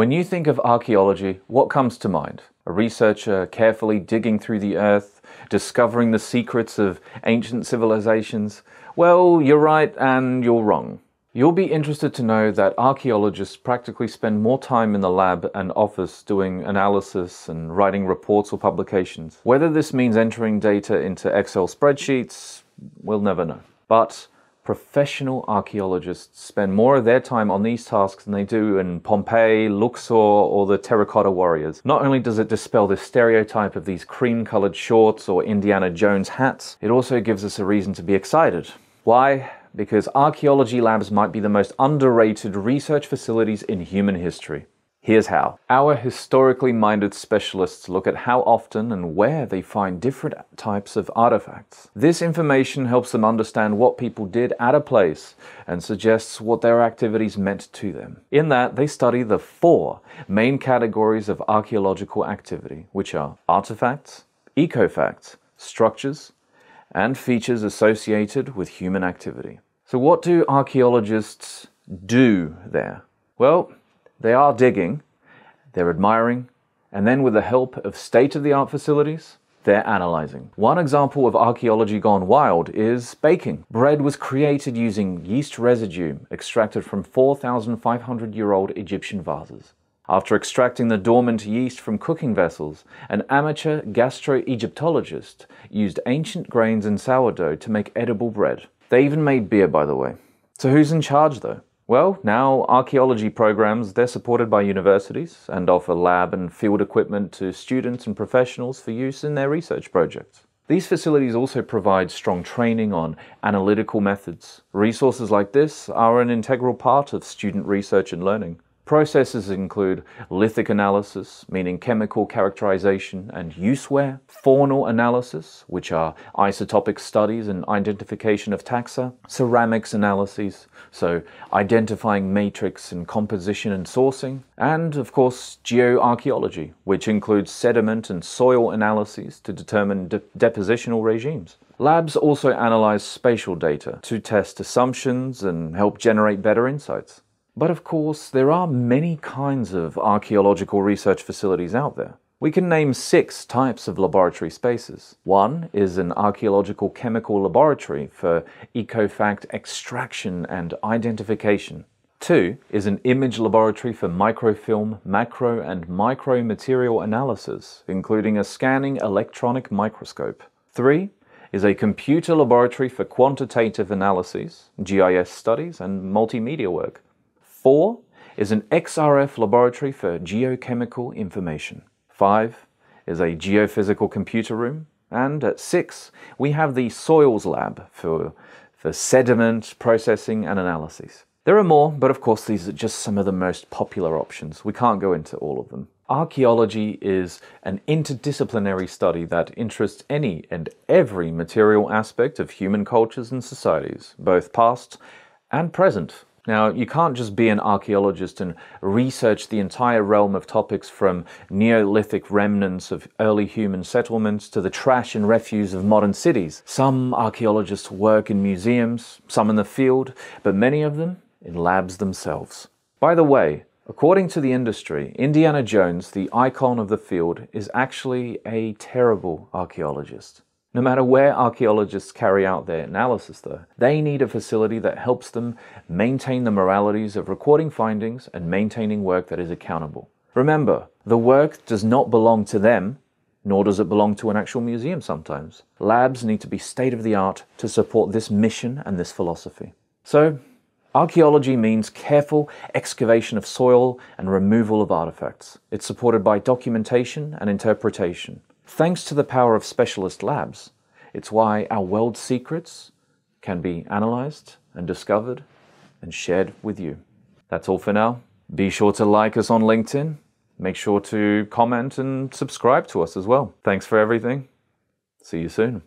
When you think of archaeology, what comes to mind? A researcher carefully digging through the earth, discovering the secrets of ancient civilizations? Well, you're right and you're wrong. You'll be interested to know that archaeologists practically spend more time in the lab and office doing analysis and writing reports or publications. Whether this means entering data into Excel spreadsheets, we'll never know. But professional archaeologists spend more of their time on these tasks than they do in Pompeii, Luxor, or the Terracotta Warriors. Not only does it dispel the stereotype of these cream colored shorts or Indiana Jones hats, it also gives us a reason to be excited. Why? Because archaeology labs might be the most underrated research facilities in human history. Here's how. Our historically minded specialists look at how often and where they find different types of artifacts. This information helps them understand what people did at a place and suggests what their activities meant to them. In that, they study the four main categories of archaeological activity, which are artifacts, ecofacts, structures, and features associated with human activity. So, what do archaeologists do there? Well, they are digging, they're admiring, and then with the help of state of the art facilities, they're analyzing. One example of archaeology gone wild is baking. Bread was created using yeast residue extracted from 4,500 year old Egyptian vases. After extracting the dormant yeast from cooking vessels, an amateur gastro-Egyptologist used ancient grains and sourdough to make edible bread. They even made beer, by the way. So who's in charge, though? Well, now archaeology programs, they're supported by universities and offer lab and field equipment to students and professionals for use in their research projects. These facilities also provide strong training on analytical methods. Resources like this are an integral part of student research and learning. Processes include lithic analysis, meaning chemical characterization and use wear, faunal analysis, which are isotopic studies and identification of taxa, ceramics analyses, so identifying matrix and composition and sourcing, and of course geoarchaeology, which includes sediment and soil analyses to determine de- depositional regimes. Labs also analyze spatial data to test assumptions and help generate better insights. But of course, there are many kinds of archaeological research facilities out there. We can name six types of laboratory spaces. One is an archaeological chemical laboratory for ecofact extraction and identification. Two is an image laboratory for microfilm, macro, and micromaterial analysis, including a scanning electronic microscope. Three is a computer laboratory for quantitative analyses, GIS studies, and multimedia work. Four is an XRF laboratory for geochemical information. Five is a geophysical computer room. And at six, we have the soils lab for, for sediment processing and analysis. There are more, but of course, these are just some of the most popular options. We can't go into all of them. Archaeology is an interdisciplinary study that interests any and every material aspect of human cultures and societies, both past and present. Now, you can't just be an archaeologist and research the entire realm of topics from Neolithic remnants of early human settlements to the trash and refuse of modern cities. Some archaeologists work in museums, some in the field, but many of them in labs themselves. By the way, according to the industry, Indiana Jones, the icon of the field, is actually a terrible archaeologist. No matter where archaeologists carry out their analysis, though, they need a facility that helps them maintain the moralities of recording findings and maintaining work that is accountable. Remember, the work does not belong to them, nor does it belong to an actual museum sometimes. Labs need to be state of the art to support this mission and this philosophy. So, Archaeology means careful excavation of soil and removal of artifacts. It's supported by documentation and interpretation. Thanks to the power of specialist labs, it's why our world secrets can be analyzed and discovered and shared with you. That's all for now. Be sure to like us on LinkedIn. Make sure to comment and subscribe to us as well. Thanks for everything. See you soon.